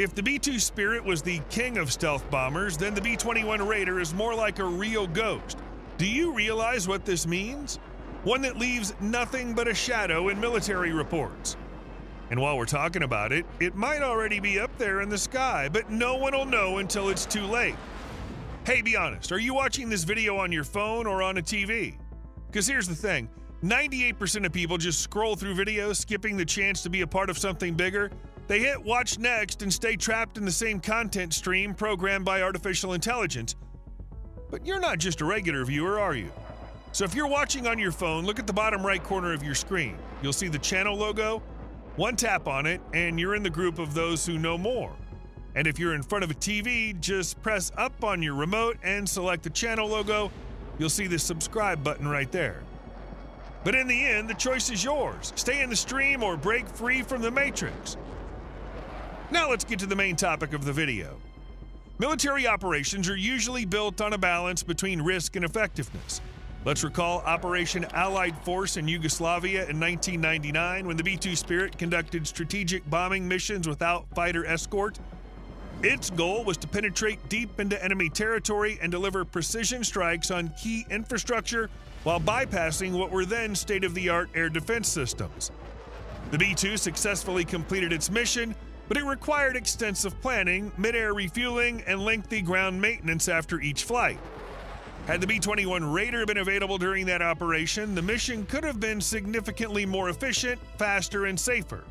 If the B 2 Spirit was the king of stealth bombers, then the B 21 Raider is more like a real ghost. Do you realize what this means? One that leaves nothing but a shadow in military reports. And while we're talking about it, it might already be up there in the sky, but no one will know until it's too late. Hey, be honest, are you watching this video on your phone or on a TV? Because here's the thing 98% of people just scroll through videos, skipping the chance to be a part of something bigger. They hit watch next and stay trapped in the same content stream programmed by artificial intelligence. But you're not just a regular viewer, are you? So if you're watching on your phone, look at the bottom right corner of your screen. You'll see the channel logo. One tap on it, and you're in the group of those who know more. And if you're in front of a TV, just press up on your remote and select the channel logo. You'll see the subscribe button right there. But in the end, the choice is yours. Stay in the stream or break free from the matrix. Now let's get to the main topic of the video. Military operations are usually built on a balance between risk and effectiveness. Let's recall Operation Allied Force in Yugoslavia in 1999 when the B 2 Spirit conducted strategic bombing missions without fighter escort. Its goal was to penetrate deep into enemy territory and deliver precision strikes on key infrastructure while bypassing what were then state of the art air defense systems. The B 2 successfully completed its mission, but it required extensive planning, mid air refueling, and lengthy ground maintenance after each flight. Had the B 21 Raider been available during that operation, the mission could have been significantly more efficient, faster, and safer.